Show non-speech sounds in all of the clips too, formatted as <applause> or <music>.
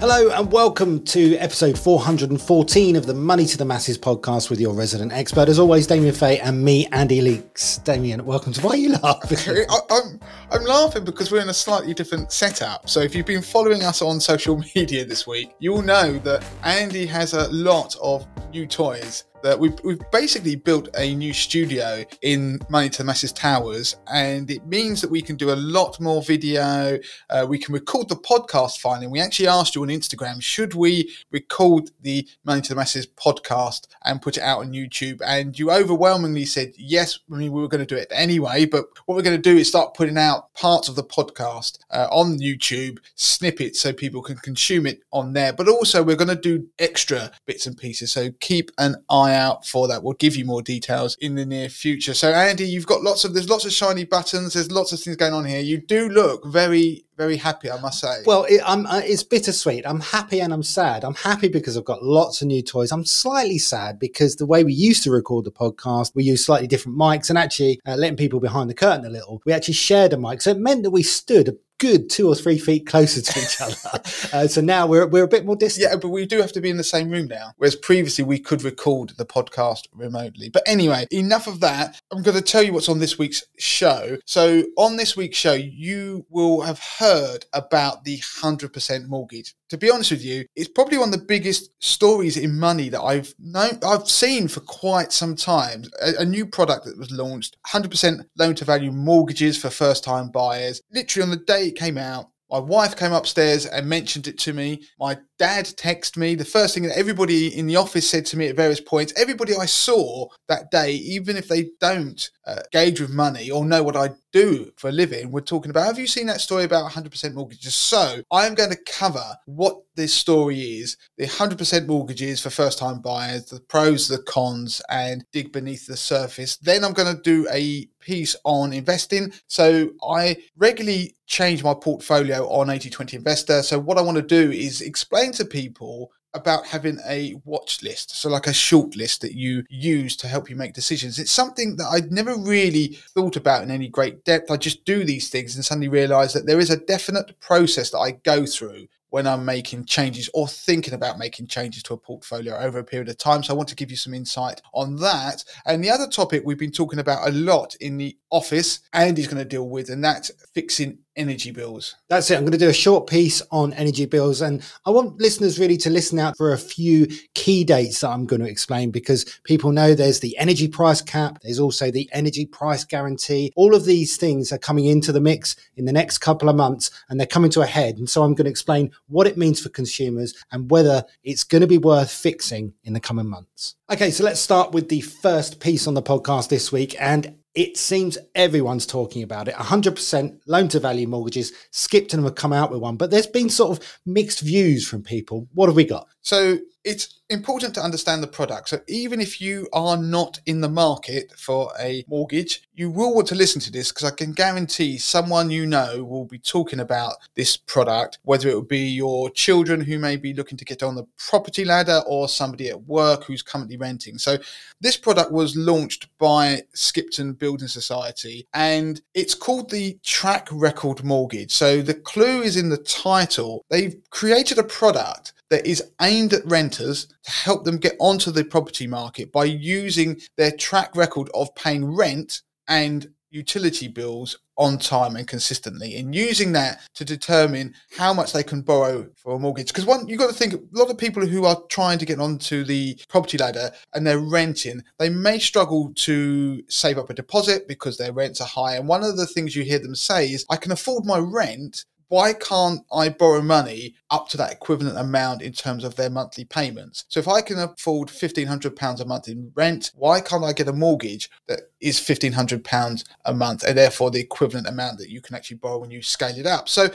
Hello and welcome to episode 414 of the Money to the Masses podcast with your resident expert. As always, Damien Fahy and me, Andy Leeks. Damien, welcome to. Why are you laughing? <laughs> I, I'm, I'm laughing because we're in a slightly different setup. So if you've been following us on social <laughs> media this week, you'll know that Andy has a lot of new toys that we've, we've basically built a new studio in Money to the Masses Towers, and it means that we can do a lot more video. Uh, we can record the podcast finally. We actually asked you on Instagram, should we record the Money to the Masses podcast and put it out on YouTube? And you overwhelmingly said yes. I mean, we were going to do it anyway, but what we're going to do is start putting out parts of the podcast uh, on YouTube, snippets so people can consume it on there. But also, we're going to do extra bits and pieces. So keep an eye eye out for that. We'll give you more details in the near future. So, Andy, you've got lots of there's lots of shiny buttons. There's lots of things going on here. You do look very very happy, I must say. Well, it, uh, it's bittersweet. I'm happy and I'm sad. I'm happy because I've got lots of new toys. I'm slightly sad because the way we used to record the podcast, we used slightly different mics and actually uh, letting people behind the curtain a little. We actually shared a mic, so it meant that we stood good two or three feet closer to each other. <laughs> uh, so now we're we're a bit more distant. Yeah, but we do have to be in the same room now. Whereas previously we could record the podcast remotely. But anyway, enough of that. I'm going to tell you what's on this week's show. So on this week's show, you will have heard about the hundred percent mortgage. To be honest with you, it's probably one of the biggest stories in money that I've known I've seen for quite some time. A, a new product that was launched, 100% loan to value mortgages for first time buyers. Literally on the day it came out, my wife came upstairs and mentioned it to me. My dad texted me. The first thing that everybody in the office said to me at various points, everybody I saw that day, even if they don't uh, gauge with money or know what I do for a living, we're talking about, have you seen that story about 100% mortgages? So I am going to cover what this story is, the 100% mortgages for first time buyers, the pros, the cons, and dig beneath the surface. Then I'm going to do a piece on investing. So I regularly change my portfolio on 80 20 investor. So what I want to do is explain to people about having a watch list. So, like a short list that you use to help you make decisions. It's something that I'd never really thought about in any great depth. I just do these things and suddenly realize that there is a definite process that I go through when I'm making changes or thinking about making changes to a portfolio over a period of time. So I want to give you some insight on that. And the other topic we've been talking about a lot in the office, Andy's going to deal with, and that's fixing energy bills. That's it. I'm going to do a short piece on energy bills. And I want listeners really to listen out for a few key dates that I'm going to explain because people know there's the energy price cap. There's also the energy price guarantee. All of these things are coming into the mix in the next couple of months and they're coming to a head. And so I'm going to explain what it means for consumers and whether it's going to be worth fixing in the coming months. Okay, so let's start with the first piece on the podcast this week. And it seems everyone's talking about it. 100% loan to value mortgages. Skipton have come out with one, but there's been sort of mixed views from people. What have we got? So it's important to understand the product. So even if you are not in the market for a mortgage, you will want to listen to this because I can guarantee someone you know will be talking about this product, whether it will be your children who may be looking to get on the property ladder or somebody at work who's currently renting. So this product was launched by Skipton Building Society and it's called the Track Record Mortgage. So the clue is in the title. They've created a product that is aimed at renters to help them get onto the property market by using their track record of paying rent and utility bills on time and consistently and using that to determine how much they can borrow for a mortgage. Because one you've got to think a lot of people who are trying to get onto the property ladder and they're renting they may struggle to save up a deposit because their rents are high. And one of the things you hear them say is i can afford my rent why can't I borrow money up to that equivalent amount in terms of their monthly payments? So if I can afford £1,500 a month in rent, why can't I get a mortgage that is £1,500 a month and therefore the equivalent amount that you can actually borrow when you scale it up? So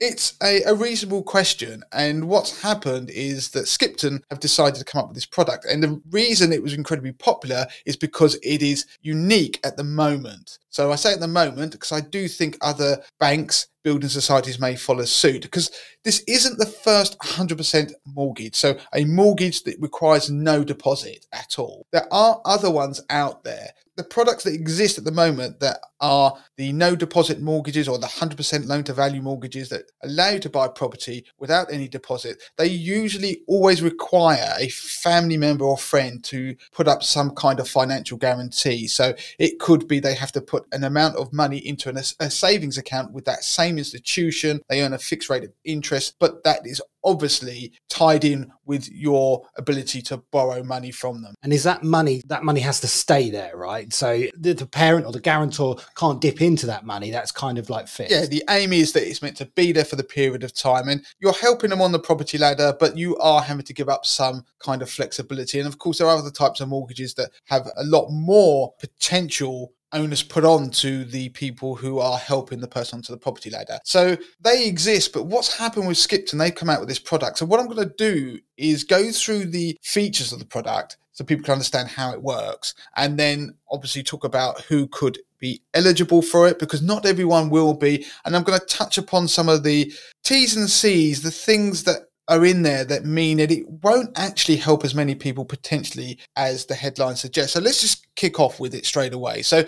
it's a, a, reasonable question. And what's happened is that Skipton have decided to come up with this product. And the reason it was incredibly popular is because it is unique at the moment. So I say at the moment because I do think other banks, building societies may follow suit because this isn't the first 100% mortgage. So a mortgage that requires no deposit at all. There are other ones out there the products that exist at the moment that are the no deposit mortgages or the 100% loan to value mortgages that allow you to buy property without any deposit, they usually always require a family member or friend to put up some kind of financial guarantee. So it could be they have to put an amount of money into an, a savings account with that same institution. They earn a fixed rate of interest, but that is obviously tied in with your ability to borrow money from them. And is that money, that money has to stay there, right? So the, the, parent or the guarantor can't dip into that money. That's kind of like fixed. Yeah, the aim is that it's meant to be there for the period of time and you're helping them on the property ladder, but you are having to give up some kind of flexibility. And of course, there are other types of mortgages that have a lot more potential onus put on to the people who are helping the person onto the property ladder. So they exist, but what's happened with Skipton? They've come out with this product. So what I'm going to do is go through the features of the product so people can understand how it works, and then obviously talk about who could be eligible for it because not everyone will be. And I'm going to touch upon some of the T's and C's, the things that are in there that mean that it won't actually help as many people potentially as the headline suggests. So let's just kick off with it straight away. So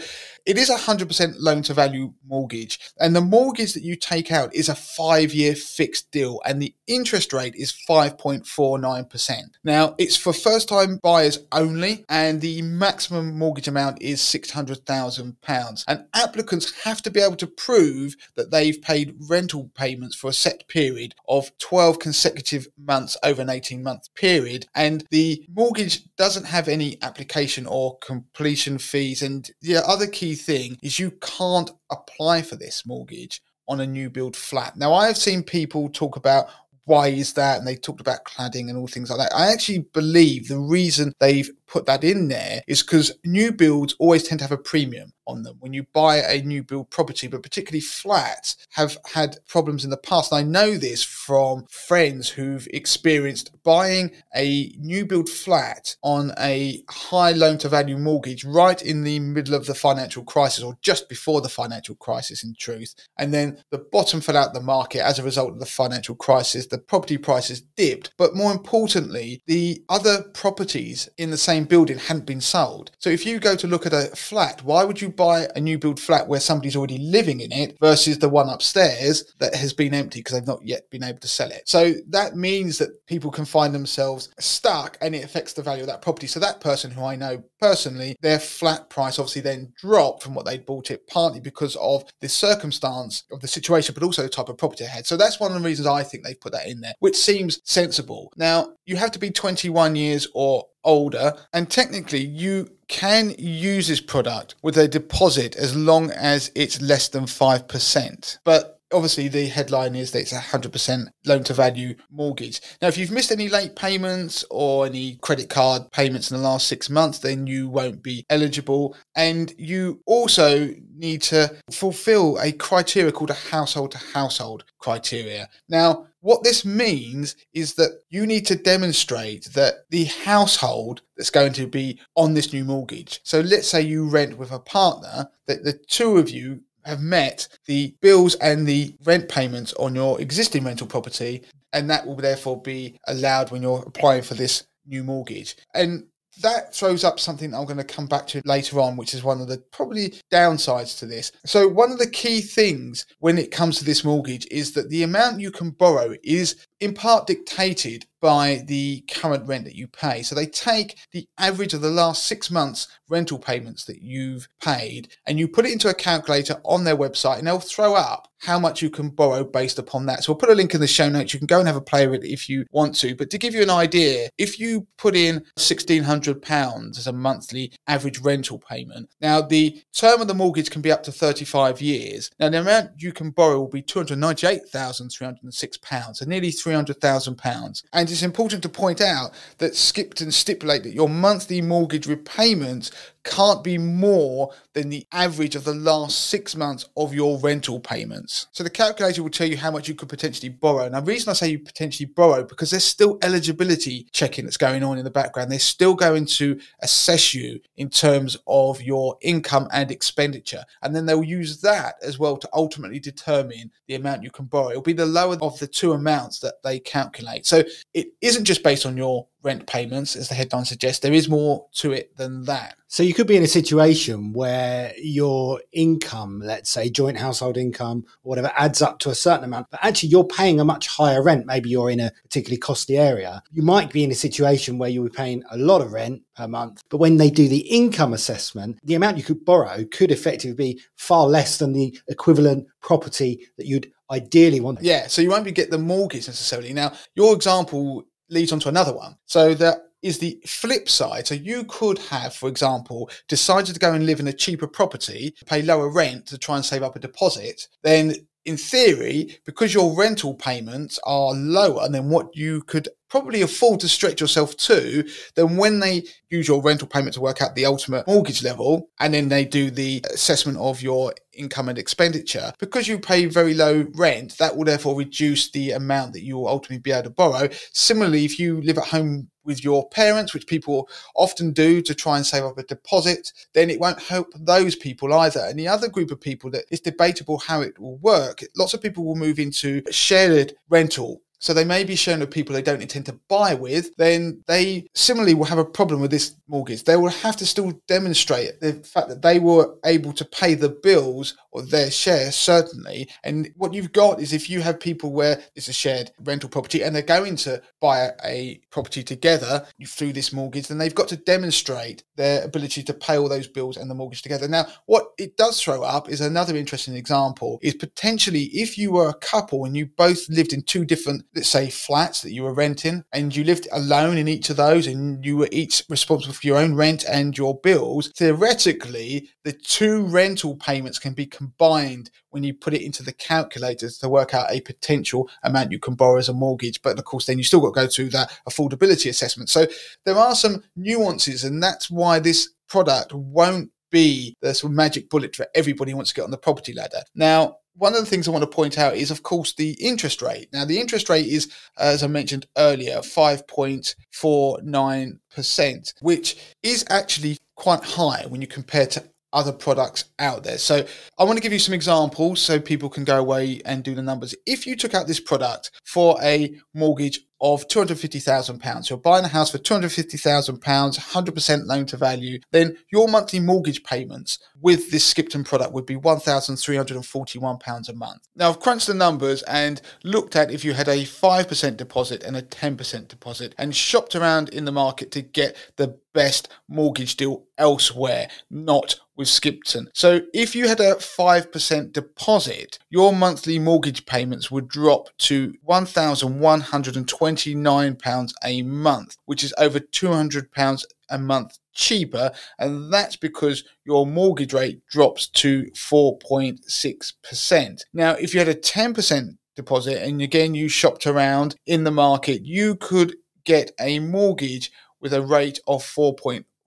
it is a 100% loan to value mortgage, and the mortgage that you take out is a five year fixed deal, and the interest rate is 5.49%. Now, it's for first time buyers only, and the maximum mortgage amount is £600,000. And applicants have to be able to prove that they've paid rental payments for a set period of 12 consecutive months over an 18 month period, and the mortgage doesn't have any application or completion fees. And the other key thing is you can't apply for this mortgage on a new build flat. Now, I have seen people talk about why is that, and they talked about cladding and all things like that. I actually believe the reason they've put that in there is because new builds always tend to have a premium on them when you buy a new build property, but particularly flats have had problems in the past. And I know this from friends who've experienced buying a new build flat on a high loan to value mortgage right in the middle of the financial crisis or just before the financial crisis, in truth. And then the bottom fell out the market as a result of the financial crisis. The property prices dipped, but more importantly, the other properties in the same same building hadn't been sold. So if you go to look at a flat, why would you buy a new build flat where somebody's already living in it versus the one upstairs that has been empty because they've not yet been able to sell it? So that means that people can find themselves stuck and it affects the value of that property. So that person who I know personally, their flat price obviously then dropped from what they'd bought it, partly because of the circumstance of the situation, but also the type of property they had. So that's one of the reasons I think they've put that in there, which seems sensible. Now, you have to be 21 years or older, and technically you can use this product with a deposit as long as it's less than 5%. But obviously the headline is that it's a 100% loan to value mortgage. Now, if you've missed any late payments or any credit card payments in the last six months, then you won't be eligible. And you also need to fulfill a criteria called a household to household criteria. Now, what this means is that you need to demonstrate that the household that's going to be on this new mortgage. So let's say you rent with a partner, that the two of you have met the bills and the rent payments on your existing rental property, and that will therefore be allowed when you're applying for this new mortgage. And that throws up something I'm going to come back to later on, which is one of the probably downsides to this. So, one of the key things when it comes to this mortgage is that the amount you can borrow is in part dictated by the current rent that you pay. So they take the average of the last six months rental payments that you've paid and you put it into a calculator on their website and they'll throw up how much you can borrow based upon that. So we'll put a link in the show notes. You can go and have a play with it if you want to. But to give you an idea, if you put in £1,600 as a monthly average rental payment, now the term of the mortgage can be up to 35 years. Now the amount you can borrow will be £298,306, so nearly £300,000. And it's important to point out that Skipton stipulate that your monthly mortgage repayments can't be more than the average of the last six months of your rental payments. So the calculator will tell you how much you could potentially borrow. Now, the reason I say you potentially borrow because there's still eligibility checking that's going on in the background. They're still going to assess you in terms of your income and expenditure, and then they'll use that as well to ultimately determine the amount you can borrow. It'll be the lower of the two amounts that they calculate. So it isn't just based on your rent payments, as the headline suggests. There is more to it than that. So you could be in a situation where your income, let's say joint household income or whatever, adds up to a certain amount, but actually you're paying a much higher rent. Maybe you're in a particularly costly area. You might be in a situation where you're paying a lot of rent per month, but when they do the income assessment, the amount you could borrow could effectively be far less than the equivalent property that you'd ideally want. Yeah, so you won't be get the mortgage necessarily. Now, your example leads on to another one. So that is the flip side. So you could have, for example, decided to go and live in a cheaper property, pay lower rent to try and save up a deposit. Then in theory, because your rental payments are lower than what you could probably afford to stretch yourself to, then when they use your rental payment to work out the ultimate mortgage level, and then they do the assessment of your income and expenditure, because you pay very low rent, that will therefore reduce the amount that you will ultimately be able to borrow. Similarly, if you live at home with your parents, which people often do to try and save up a deposit, then it won't help those people either. And the other group of people that it's debatable how it will work, lots of people will move into shared rental so they may be shown to people they don't intend to buy with, then they similarly will have a problem with this mortgage. They will have to still demonstrate the fact that they were able to pay the bills or their share, certainly. And what you've got is if you have people where it's a shared rental property and they're going to buy a property together through this mortgage, then they've got to demonstrate their ability to pay all those bills and the mortgage together. Now, what it does throw up is another interesting example is potentially if you were a couple and you both lived in two different let's say flats that you were renting and you lived alone in each of those and you were each responsible for your own rent and your bills, theoretically, the two rental payments can be combined when you put it into the calculators to work out a potential amount you can borrow as a mortgage. But of course, then you still got to go through that affordability assessment. So there are some nuances, and that's why this product won't be the sort of magic bullet for everybody who wants to get on the property ladder. Now, one of the things I want to point out is, of course, the interest rate. Now, the interest rate is, as I mentioned earlier, 5.49%, which is actually quite high when you compare to other products out there. So I want to give you some examples so people can go away and do the numbers. If you took out this product for a mortgage of £250,000, you're buying a house for £250,000, 100% loan to value, then your monthly mortgage payments with this Skipton product would be £1,341 a month. Now, I've crunched the numbers and looked at if you had a 5% deposit and a 10% deposit and shopped around in the market to get the best mortgage deal elsewhere, not with Skipton. So if you had a 5% deposit, your monthly mortgage payments would drop to £1,129 a month, which is over £200 a month cheaper. And that's because your mortgage rate drops to 4.6%. Now, if you had a 10% deposit and again you shopped around in the market, you could get a mortgage with a rate of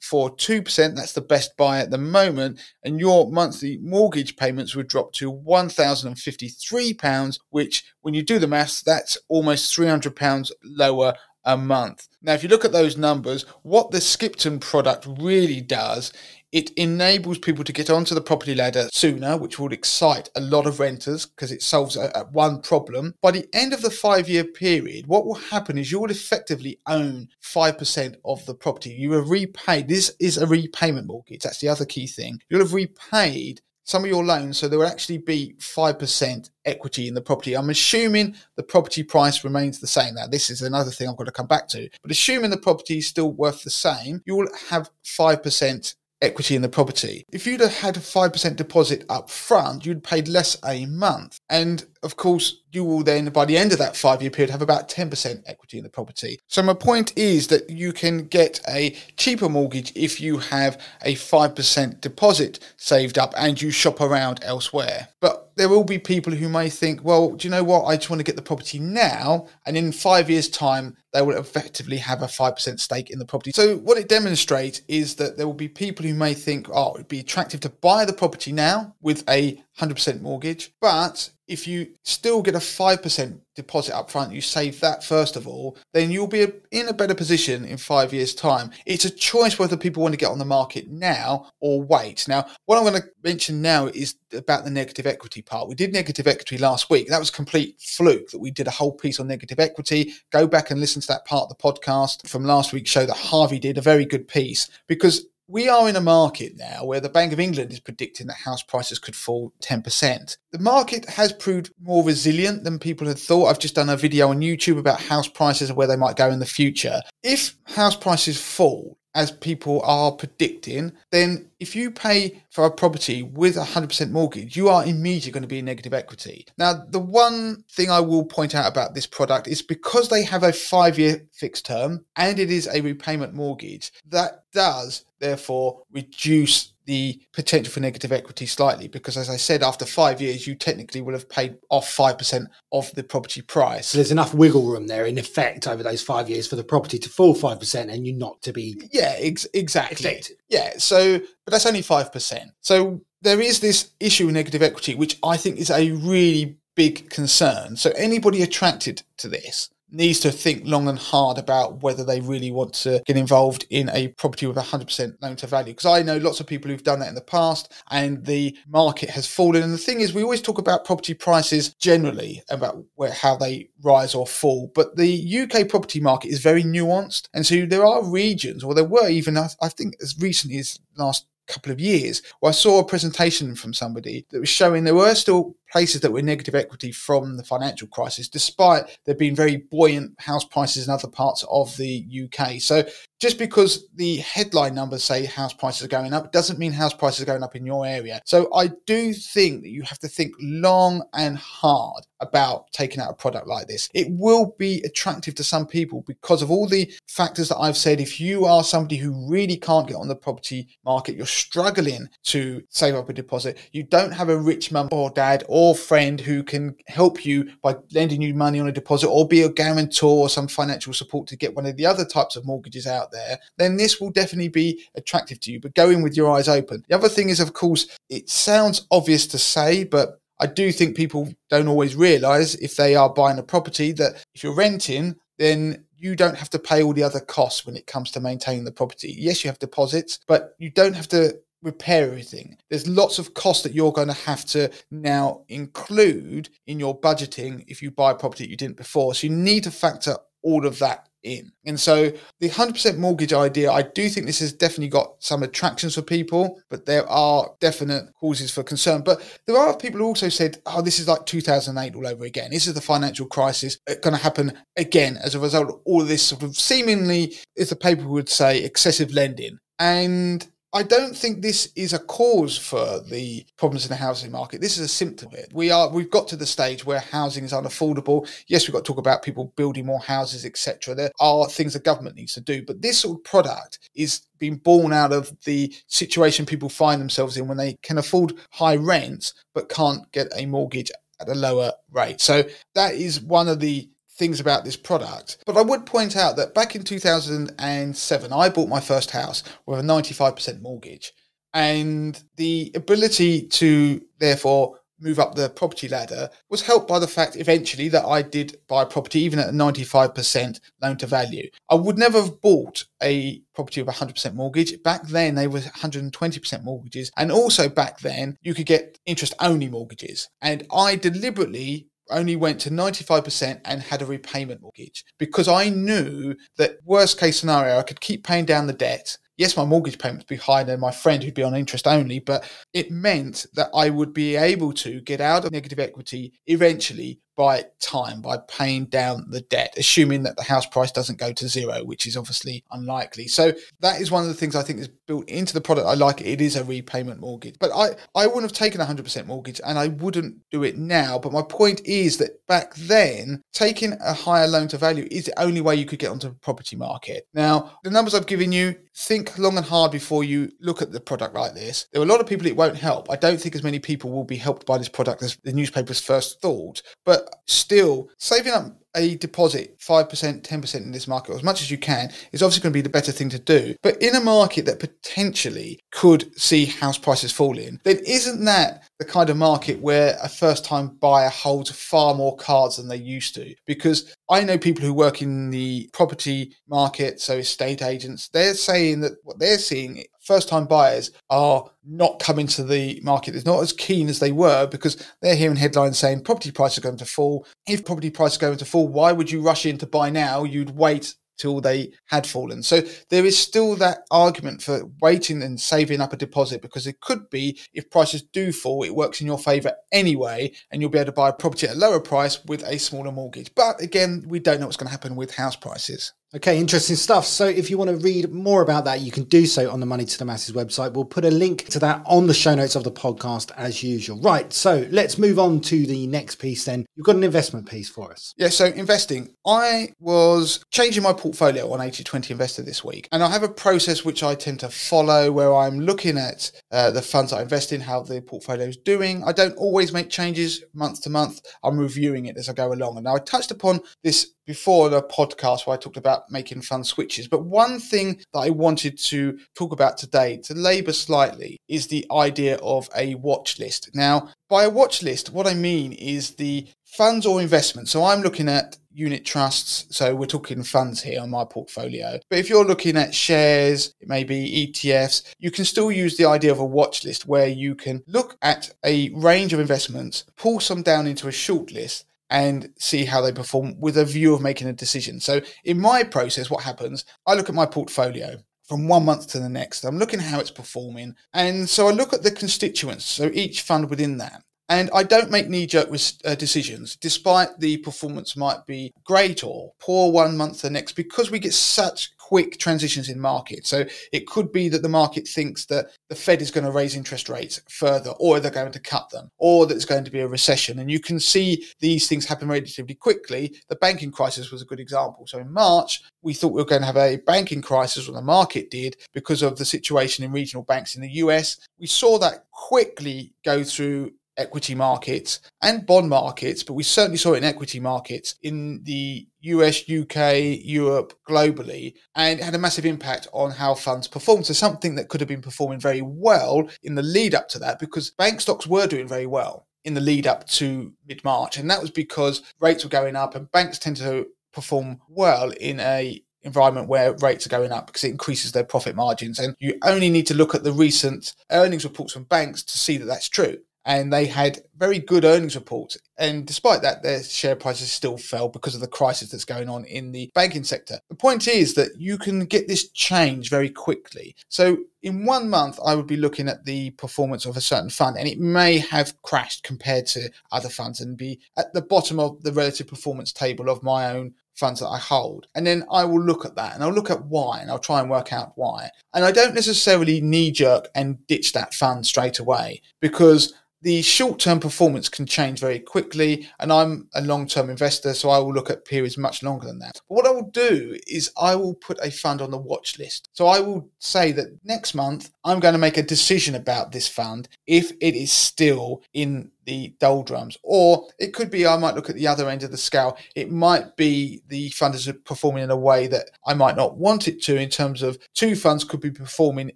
4.42%. That's the best buy at the moment. And your monthly mortgage payments would drop to £1,053, which, when you do the maths, that's almost £300 lower a month. Now, if you look at those numbers, what the Skipton product really does it enables people to get onto the property ladder sooner, which will excite a lot of renters because it solves a, a one problem. By the end of the five year period, what will happen is you will effectively own 5% of the property. You have repaid, this is a repayment mortgage. That's the other key thing. You'll have repaid some of your loans, so there will actually be 5% equity in the property. I'm assuming the property price remains the same. Now, this is another thing I've got to come back to, but assuming the property is still worth the same, you will have 5% equity in the property. If you'd have had a 5% deposit up front, you'd paid less a month. And of course, you will then, by the end of that five year period, have about 10% equity in the property. So, my point is that you can get a cheaper mortgage if you have a 5% deposit saved up and you shop around elsewhere. But there will be people who may think, well, do you know what? I just want to get the property now. And in five years' time, they will effectively have a 5% stake in the property. So, what it demonstrates is that there will be people who may think, oh, it'd be attractive to buy the property now with a 100% mortgage. But if you still get a 5% deposit up front, you save that first of all, then you'll be in a better position in five years' time. It's a choice whether people want to get on the market now or wait. Now, what I'm going to mention now is about the negative equity part. We did negative equity last week. That was complete fluke that we did a whole piece on negative equity. Go back and listen to that part of the podcast from last week's show that Harvey did, a very good piece, because we are in a market now where the Bank of England is predicting that house prices could fall 10%. The market has proved more resilient than people had thought. I've just done a video on YouTube about house prices and where they might go in the future. If house prices fall, as people are predicting, then if you pay for a property with a 100% mortgage, you are immediately going to be in negative equity. Now, the one thing I will point out about this product is because they have a five year fixed term and it is a repayment mortgage, that does therefore reduce the potential for negative equity slightly because, as I said, after five years, you technically will have paid off 5% of the property price. So there's enough wiggle room there, in effect, over those five years for the property to fall 5% and you not to be. Yeah, ex- exactly. Affected. Yeah, so, but that's only 5%. So there is this issue with negative equity, which I think is a really big concern. So anybody attracted to this needs to think long and hard about whether they really want to get involved in a property with 100% loan to value. Because I know lots of people who've done that in the past and the market has fallen. And the thing is, we always talk about property prices generally, about where how they rise or fall. But the UK property market is very nuanced. And so there are regions, or there were even, I think, as recently as last couple of years where I saw a presentation from somebody that was showing there were still places that were negative equity from the financial crisis, despite there being very buoyant house prices in other parts of the UK. So just because the headline numbers say house prices are going up doesn't mean house prices are going up in your area. So I do think that you have to think long and hard about taking out a product like this. It will be attractive to some people because of all the factors that I've said. If you are somebody who really can't get on the property market, you're struggling to save up a deposit, you don't have a rich mum or dad or or friend who can help you by lending you money on a deposit or be a guarantor or some financial support to get one of the other types of mortgages out there, then this will definitely be attractive to you. But go in with your eyes open. The other thing is, of course, it sounds obvious to say, but I do think people don't always realize if they are buying a property that if you're renting, then you don't have to pay all the other costs when it comes to maintaining the property. Yes, you have deposits, but you don't have to repair everything. There's lots of costs that you're going to have to now include in your budgeting if you buy a property you didn't before. So you need to factor all of that in. And so the 100% mortgage idea, I do think this has definitely got some attractions for people, but there are definite causes for concern. But there are people who also said, oh, this is like 2008 all over again. This is the financial crisis uh, going to happen again as a result of all of this sort of seemingly, as the paper would say, excessive lending. And I don't think this is a cause for the problems in the housing market. This is a symptom of it. We are we've got to the stage where housing is unaffordable. Yes, we've got to talk about people building more houses, etc. There are things the government needs to do, but this sort of product is being born out of the situation people find themselves in when they can afford high rents but can't get a mortgage at a lower rate. So that is one of the things about this product. But I would point out that back in 2007, I bought my first house with a 95% mortgage. And the ability to therefore move up the property ladder was helped by the fact eventually that I did buy property even at a 95% loan to value. I would never have bought a property with 100% mortgage. Back then, they were 120% mortgages. And also back then, you could get interest only mortgages. And I deliberately only went to 95% and had a repayment mortgage because I knew that worst case scenario, I could keep paying down the debt. Yes, my mortgage payment would be higher than my friend who'd be on interest only, but it meant that I would be able to get out of negative equity eventually by time, by paying down the debt, assuming that the house price doesn't go to zero, which is obviously unlikely. So that is one of the things I think is built into the product. I like it. It is a repayment mortgage. But I, I wouldn't have taken a 100% mortgage and I wouldn't do it now. But my point is that back then, taking a higher loan to value is the only way you could get onto the property market. Now, the numbers I've given you, think long and hard before you look at the product like this. There are a lot of people it won't help. I don't think as many people will be helped by this product as the newspapers first thought. But still, saving up a deposit 5%, 10% in this market, or as much as you can, is obviously going to be the better thing to do. But in a market that potentially could see house prices falling, then isn't that the kind of market where a first time buyer holds far more cards than they used to? Because I know people who work in the property market, so estate agents, they're saying that what they're seeing first time buyers are not coming to the market. They're not as keen as they were because they're hearing headlines saying property prices are going to fall. If property prices are going to fall, why would you rush in to buy now? You'd wait till they had fallen. So there is still that argument for waiting and saving up a deposit because it could be if prices do fall, it works in your favour anyway, and you'll be able to buy a property at a lower price with a smaller mortgage. But again, we don't know what's going to happen with house prices. Okay, interesting stuff. So, if you want to read more about that, you can do so on the Money to the Masses website. We'll put a link to that on the show notes of the podcast as usual. Right, so let's move on to the next piece then. You've got an investment piece for us. Yeah, so investing. I was changing my portfolio on 80 20 Investor this week, and I have a process which I tend to follow where I'm looking at uh, the funds I invest in, how the portfolio is doing. I don't always make changes month to month, I'm reviewing it as I go along. And now I touched upon this before the podcast where I talked about making fund switches. But one thing that I wanted to talk about today, to labour slightly, is the idea of a watch list. Now, by a watch list, what I mean is the funds or investments. So I'm looking at unit trusts. So we're talking funds here on my portfolio. But if you're looking at shares, it may be ETFs, you can still use the idea of a watch list where you can look at a range of investments, pull some down into a short list, and see how they perform with a view of making a decision. So, in my process, what happens, I look at my portfolio from one month to the next. I'm looking how it's performing. And so I look at the constituents, so each fund within that. And I don't make knee jerk uh, decisions, despite the performance might be great or poor one month the next, because we get such quick transitions in market. So it could be that the market thinks that the Fed is going to raise interest rates further, or they're going to cut them, or that it's going to be a recession. And you can see these things happen relatively quickly. The banking crisis was a good example. So in March, we thought we were going to have a banking crisis, or the market did, because of the situation in regional banks in the US. We saw that quickly go through equity markets and bond markets, but we certainly saw it in equity markets in the US, UK, Europe, globally, and it had a massive impact on how funds performed. So, something that could have been performing very well in the lead up to that, because bank stocks were doing very well in the lead up to mid March. And that was because rates were going up, and banks tend to perform well in a environment where rates are going up because it increases their profit margins and you only need to look at the recent earnings reports from banks to see that that's true and they had very good earnings reports. And despite that, their share prices still fell because of the crisis that's going on in the banking sector. The point is that you can get this change very quickly. So, in one month, I would be looking at the performance of a certain fund, and it may have crashed compared to other funds and be at the bottom of the relative performance table of my own funds that I hold. And then I will look at that and I'll look at why and I'll try and work out why. And I don't necessarily knee jerk and ditch that fund straight away because the short term performance can change very quickly, and I'm a long term investor, so I will look at periods much longer than that. But what I will do is I will put a fund on the watch list. So I will say that next month I'm going to make a decision about this fund if it is still in the doldrums. Or it could be I might look at the other end of the scale. It might be the fund is performing in a way that I might not want it to, in terms of two funds could be performing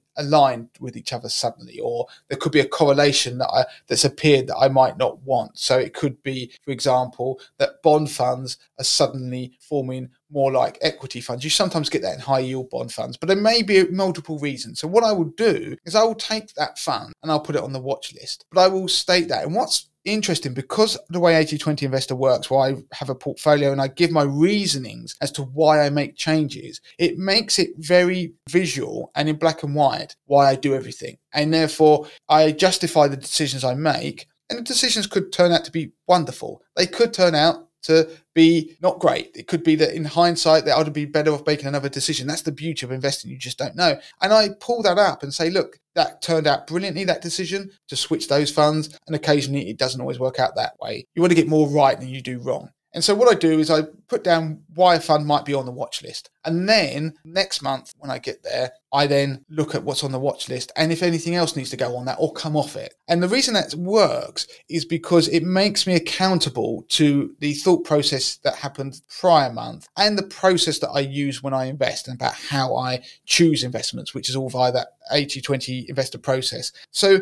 aligned with each other suddenly, or there could be a correlation that I, that's appeared that I might not want. So it could be, for example, that bond funds are suddenly forming more like equity funds. You sometimes get that in high yield bond funds, but there may be multiple reasons. So what I will do is I will take that fund and I'll put it on the watch list, but I will state that. And what's interesting because the way 80-20 investor works where i have a portfolio and i give my reasonings as to why i make changes it makes it very visual and in black and white why i do everything and therefore i justify the decisions i make And the decisions could turn out to be wonderful. They could turn out to be not great. It could be that in hindsight that I'd be better off making another decision. That's the beauty of investing. You just don't know. And I pull that up and say, look, that turned out brilliantly, that decision to switch those funds. And occasionally it doesn't always work out that way. You want to get more right than you do wrong. And so what I do is I put down why a fund might be on the watch list. And then next month when I get there, I then look at what's on the watch list and if anything else needs to go on that or come off it. And the reason that works is because it makes me accountable to the thought process that happened prior month and the process that I use when I invest and about how I choose investments, which is all via that 80 20 investor process. So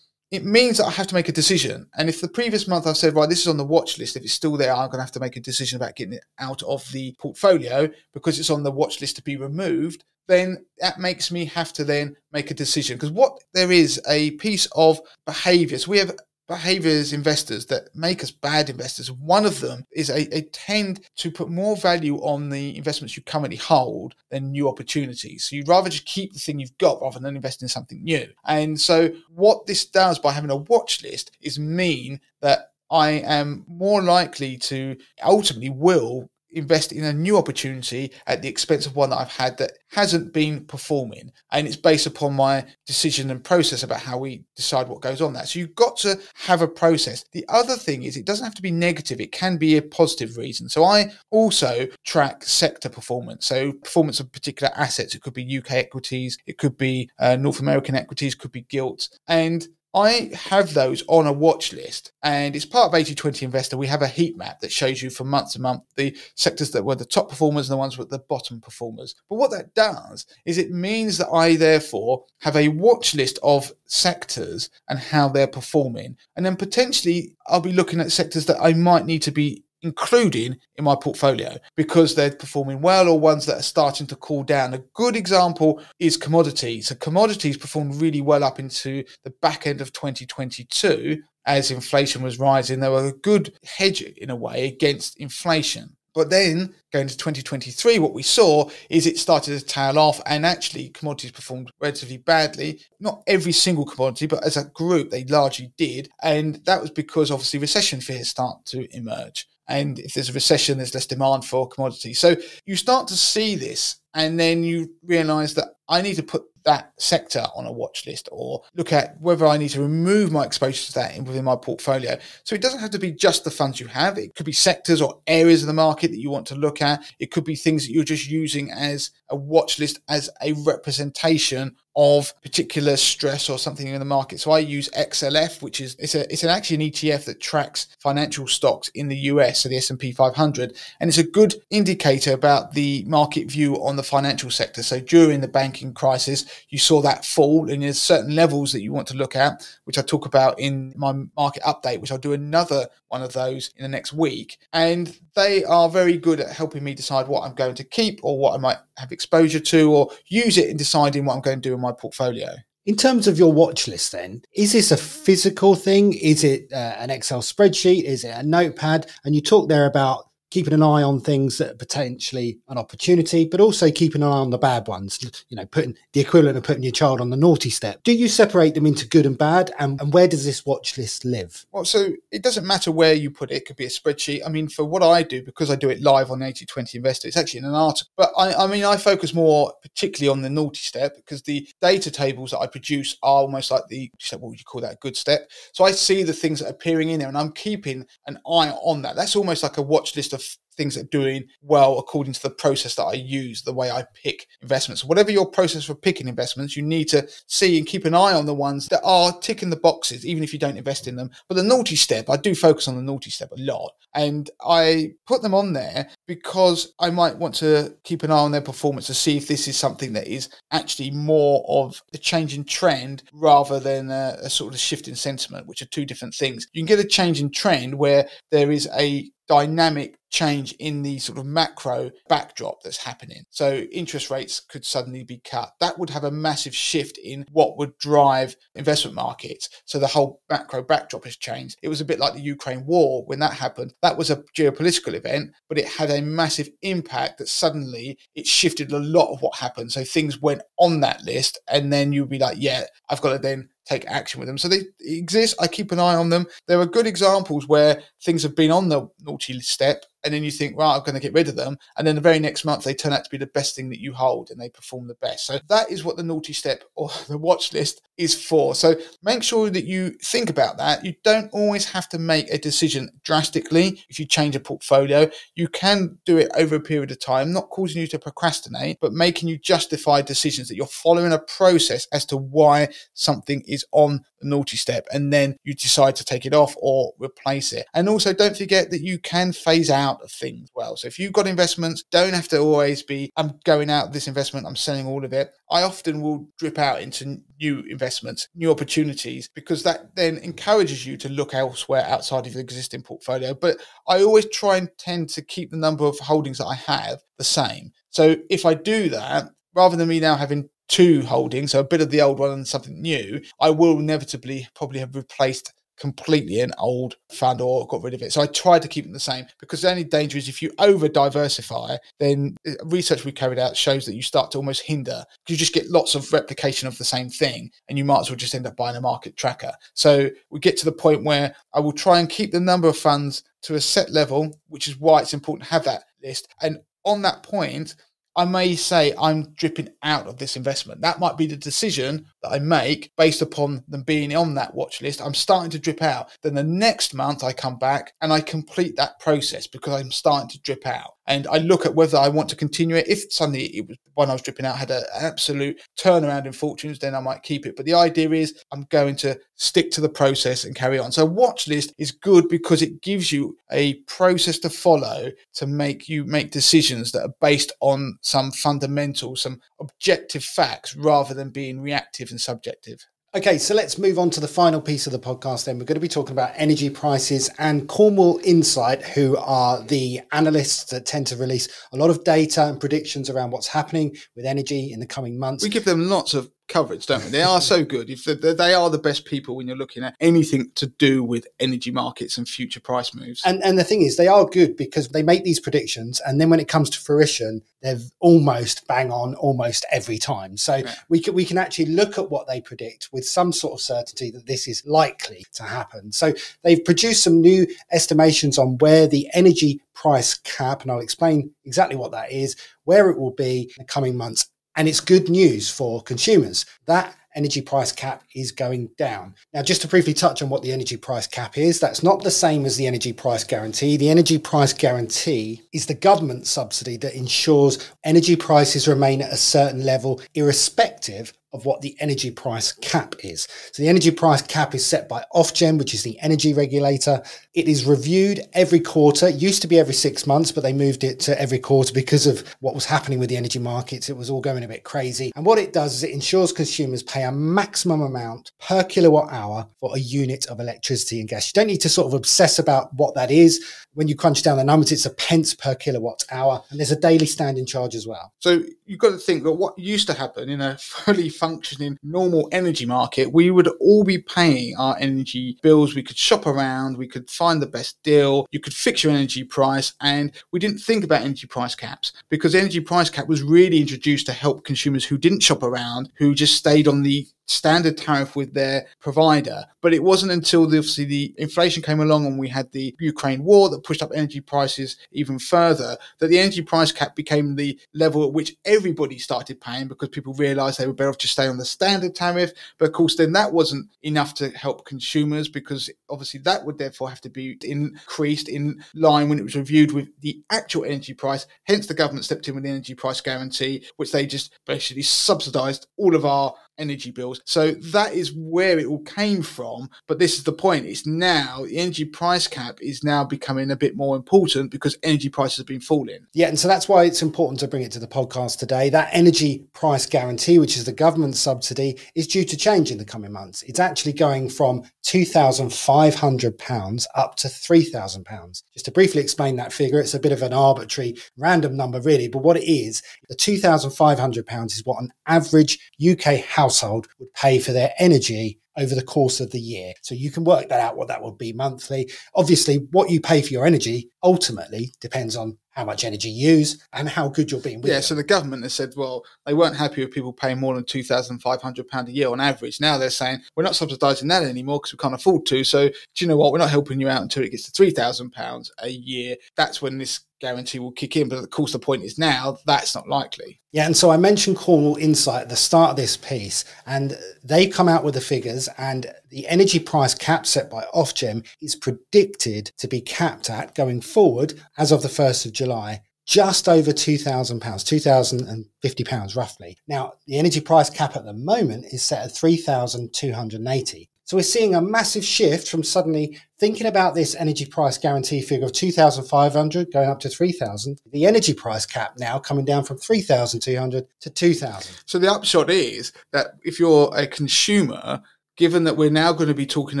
it means that I have to make a decision. And if the previous month I've said, right, this is on the watch list, if it's still there, I'm going to have to make a decision about getting it out of the portfolio because it's on the watch list to be removed, then that makes me have to then make a decision. Because what there is a piece of behavior. So we have behaviors investors that make us bad investors. One of them is a, a, tend to put more value on the investments you currently hold than new opportunities. So you'd rather just keep the thing you've got rather than invest in something new. And so what this does by having a watch list is mean that I am more likely to ultimately will invest in a new opportunity at the expense of one that I've had that hasn't been performing. And it's based upon my decision and process about how we decide what goes on that. So you've got to have a process. The other thing is it doesn't have to be negative, it can be a positive reason. So I also track sector performance. So performance of particular assets. It could be UK equities, it could be uh, North American equities, could be gilts. And I have those on a watch list, and it's part of 8020 Investor. We have a heat map that shows you from month to month the sectors that were the top performers and the ones with the bottom performers. But what that does is it means that I therefore have a watch list of sectors and how they're performing. And then potentially I'll be looking at sectors that I might need to be including in my portfolio because they're performing well or ones that are starting to cool down. A good example is commodities. So commodities performed really well up into the back end of 2022 as inflation was rising. They were a good hedge in a way against inflation. But then going to 2023, what we saw is it started to tail off and actually commodities performed relatively badly. Not every single commodity, but as a group, they largely did. And that was because obviously recession fears start to emerge. And if there's a recession, there's less demand for commodities. So you start to see this, and then you realize that I need to put that sector on a watch list or look at whether I need to remove my exposure to that within my portfolio. So it doesn't have to be just the funds you have. It could be sectors or areas of the market that you want to look at. It could be things that you're just using as a watch list as a representation of particular stress or something in the market. So I use XLF, which is it's a it's an actually an ETF that tracks financial stocks in the US, so the S&P 500, and it's a good indicator about the market view on the financial sector. So during the banking crisis, you saw that fall, and there's certain levels that you want to look at, which I talk about in my market update, which I'll do another one of those in the next week. And they are very good at helping me decide what I'm going to keep or what I might have exposure to or use it in deciding what I'm going to do in my portfolio. In terms of your watch list, then, is this a physical thing? Is it uh, an Excel spreadsheet? Is it a notepad? And you talk there about keeping an eye on things that are potentially an opportunity, but also keeping an eye on the bad ones, you know, putting the equivalent of putting your child on the naughty step. Do you separate them into good and bad? And, and where does this watch list live? Well, so it doesn't matter where you put it. It could be a spreadsheet. I mean, for what I do, because I do it live on 8020 Investor, it's actually in an article. But I, I mean, I focus more particularly on the naughty step because the data tables that I produce are almost like the, what would you call that, a good step? So I see the things that are appearing in there and I'm keeping an eye on that. That's almost like a watch list of things are doing well according to the process that I use, the way I pick investments. Whatever your process for picking investments, you need to see and keep an eye on the ones that are ticking the boxes, even if you don't invest in them. But the naughty step, I do focus on the naughty step a lot. And I put them on there because I might want to keep an eye on their performance to see if this is something that is actually more of a change in trend rather than a, a sort of shift in sentiment, which are two different things. You can get a change in trend where there is a dynamic change in the sort of macro backdrop that's happening. So interest rates could suddenly be cut. That would have a massive shift in what would drive investment markets. So the whole macro backdrop has changed. It was a bit like the Ukraine war when that happened. That was a geopolitical event, but it had a massive impact that suddenly it shifted a lot of what happened. So things went on that list and then you'd be like, yeah, I've got to then take action with them. So they exist. I keep an eye on them. There are good examples where things have been on the naughty step and then you think, right, I'm going to get rid of them. And then the very next month, they turn out to be the best thing that you hold and they perform the best. So that is what the naughty step <laughs> or the watch list is for. So make sure that you think about that. You don't always have to make a decision drastically if you change a portfolio. You can do it over a period of time, not causing you to procrastinate, but making you justify decisions that you're following a process as to why something is on the naughty step. And then you decide to take it off or replace it. And also don't forget that you can phase out of things well. So if you've got investments, don't have to always be, I'm going out this investment, I'm selling all of it. I often will drip out into new investments, new opportunities, because that then encourages you to look elsewhere outside of the existing portfolio. But I always try and tend to keep the number of holdings that I have the same. So if I do that, rather than me now having two holdings, so a bit of the old one and something new, I will inevitably probably have replaced completely an old fund or got rid of it. So I tried to keep them the same because the only danger is if you over diversify, then uh, research we carried out shows that you start to almost hinder. You just get lots of replication of the same thing and you might as well just end up buying a market tracker. So we get to the point where I will try and keep the number of funds to a set level, which is why it's important to have that list. And on that point, I may say I'm dripping out of this investment. That might be the decision that I make based upon them being on that watch list. I'm starting to drip out. Then the next month I come back and I complete that process because I'm starting to drip out and I look at whether I want to continue it. If suddenly it was when I was dripping out had an absolute turnaround in fortunes, then I might keep it. But the idea is I'm going to stick to the process and carry on. So watch list is good because it gives you a process to follow to make you make decisions that are based on some fundamental, some objective facts rather than being reactive and subjective. Okay, so let's move on to the final piece of the podcast. Then we're going to be talking about energy prices and Cornwall Insight, who are the analysts that tend to release a lot of data and predictions around what's happening with energy in the coming months. We give them lots of coverage, don't we? They are so good. If they are the best people when you're looking at anything to do with energy markets and future price moves. And and the thing is, they are good because they make these predictions, and then when it comes to fruition, they're almost bang on almost every time. So right. we can we can actually look at what they predict with some sort of certainty that this is likely to happen. So they've produced some new estimations on where the energy price cap, and I'll explain exactly what that is, where it will be in the coming months and it's good news for consumers. That energy price cap is going down. Now, just to briefly touch on what the energy price cap is, that's not the same as the energy price guarantee. The energy price guarantee is the government subsidy that ensures energy prices remain at a certain level, irrespective of what the energy price cap is. So the energy price cap is set by Ofgem, which is the energy regulator. It is reviewed every quarter. It used to be every six months, but they moved it to every quarter because of what was happening with the energy markets. It was all going a bit crazy. And what it does is it ensures consumers pay a maximum amount per kilowatt hour for a unit of electricity and gas. You don't need to sort of obsess about what that is. When you crunch down the numbers, it's a pence per kilowatt hour, and there's a daily standing charge as well. So you've got to think that what used to happen in a <laughs> fully functioning normal energy market, we would all be paying our energy bills. We could shop around, we could find the best deal, you could fix your energy price, and we didn't think about energy price caps because energy price cap was really introduced to help consumers who didn't shop around, who just stayed on the standard tariff with their provider. But it wasn't until the, obviously the inflation came along and we had the Ukraine war that pushed up energy prices even further that the energy price cap became the level at which everybody started paying because people realized they were better off to stay on the standard tariff. But of course, then that wasn't enough to help consumers because obviously that would therefore have to be increased in line when it was reviewed with the actual energy price. Hence, the government stepped in with the energy price guarantee, which they just basically subsidized all of our energy bills. So that is where it all came from. But this is the point. It's now the energy price cap is now becoming a bit more important because energy prices have been falling. Yeah, and so that's why it's important to bring it to the podcast today. That energy price guarantee, which is the government subsidy, is due to change in the coming months. It's actually going from £2,500 up to £3,000. Just to briefly explain that figure, it's a bit of an arbitrary, random number, really. But what it is, the £2,500 is what an average UK household would pay for their energy over the course of the year. So you can work that out what that would be monthly. Obviously, what you pay for your energy ultimately depends on how much energy you use and how good you're being. With. Yeah, so the government has said, well, they weren't happy with people paying more than £2,500 a year on average. Now they're saying, we're not subsidising that anymore because we can't afford to. So, do you know what? We're not helping you out until it gets to £3,000 a year. That's when this guarantee will kick in. But of course, the point is now that's not likely. Yeah, and so I mentioned Cornwall Insight at the start of this piece, and they come out with the figures, and the energy price cap set by Ofgem is predicted to be capped at going forward as of the 1st of July. Just over £2,000, £2,050 roughly. Now, the energy price cap at the moment is set at 3,280. So we're seeing a massive shift from suddenly thinking about this energy price guarantee figure of 2,500 going up to 3,000. The energy price cap now coming down from 3,200 to 2,000. So the upshot is that if you're a consumer, given that we're now going to be talking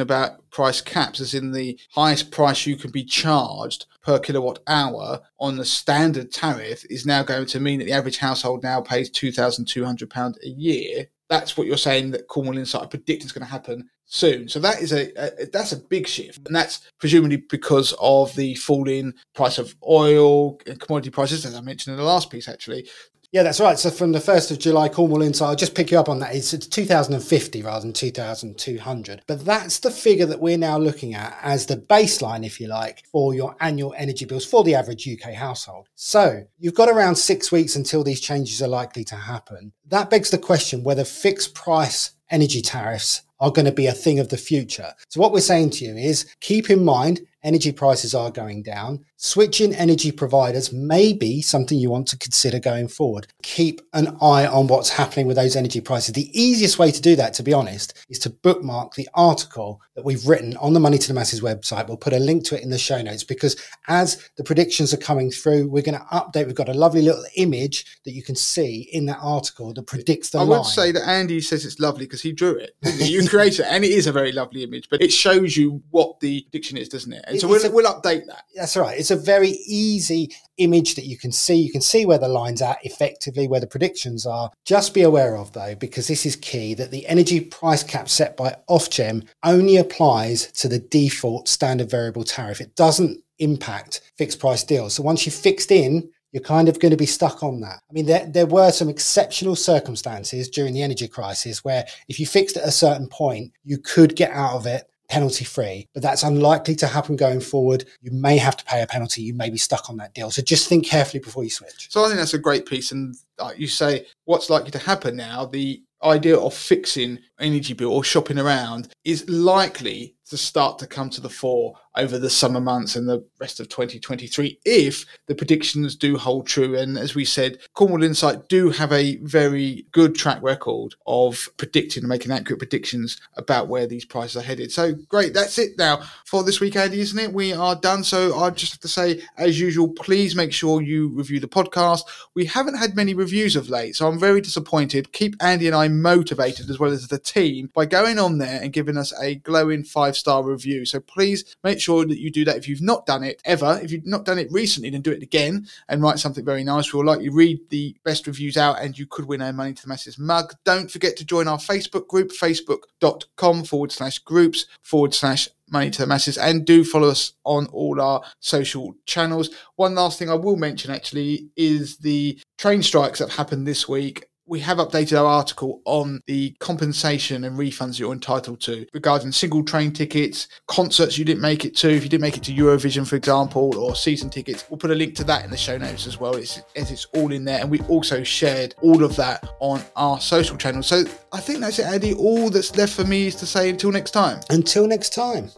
about price caps, as in the highest price you can be charged per kilowatt hour on the standard tariff, is now going to mean that the average household now pays £2,200 a year. That's what you're saying that Cornwall Insight are predicting is going to happen soon. So that is a, a, that's a big shift, and that's presumably because of the falling price of oil and commodity prices, as I mentioned in the last piece, actually. Yeah, that's right. So from the 1st of July, Cornwall Insight, I'll just pick you up on that. It's, it's 2050 rather than 2200. But that's the figure that we're now looking at as the baseline, if you like, for your annual energy bills for the average UK household. So you've got around six weeks until these changes are likely to happen. That begs the question whether fixed price energy tariffs are going to be a thing of the future. So what we're saying to you is keep in mind energy prices are going down. Switching energy providers may be something you want to consider going forward. Keep an eye on what's happening with those energy prices. The easiest way to do that, to be honest, is to bookmark the article that we've written on the Money to the Masses website. We'll put a link to it in the show notes because as the predictions are coming through, we're going to update. We've got a lovely little image that you can see in that article that predicts the I line. would say that Andy says it's lovely because he drew it. You created it, and it is a very lovely image, but it shows you what the prediction is, doesn't it? And so we'll, a- we'll update that. That's right. It's a very easy image that you can see. You can see where the lines are effectively, where the predictions are. Just be aware of, though, because this is key that the energy price cap set by Ofgem only applies to the default standard variable tariff. It doesn't impact fixed price deals. So once you've fixed in, you're kind of going to be stuck on that. I mean, there, there were some exceptional circumstances during the energy crisis where if you fixed at a certain point, you could get out of it penalty free, but that's unlikely to happen going forward. You may have to pay a penalty. You may be stuck on that deal. So just think carefully before you switch. So I think that's a great piece. And like you say, what's likely to happen now? The idea of fixing energy bill or shopping around is likely to start to come to the fore over the summer months and the rest of 2023 if the predictions do hold true. And as we said, Cornwall Insight do have a very good track record of predicting and making accurate predictions about where these prices are headed. So great, that's it now for this week, Andy, isn't it? We are done. So I just have to say, as usual, please make sure you review the podcast. We haven't had many reviews of late, so I'm very disappointed. Keep Andy and I motivated as well as the team by going on there and giving us a glowing five star review. So please make sure that you do that if you've not done it ever. If you've not done it recently, then do it again and write something very nice. We'll likely read the best reviews out and you could win a Money to the Masses mug. Don't forget to join our Facebook group, facebook.com forward slash groups forward slash money to the masses and do follow us on all our social channels one last thing i will mention actually is the train strikes that happened this week we have updated our article on the compensation and refunds you're entitled to regarding single train tickets, concerts you didn't make it to, if you didn't make it to Eurovision, for example, or season tickets. We'll put a link to that in the show notes as well. It's, as it's all in there. And we also shared all of that on our social channels. So I think that's it, Andy. All that's left for me is to say until next time. Until next time.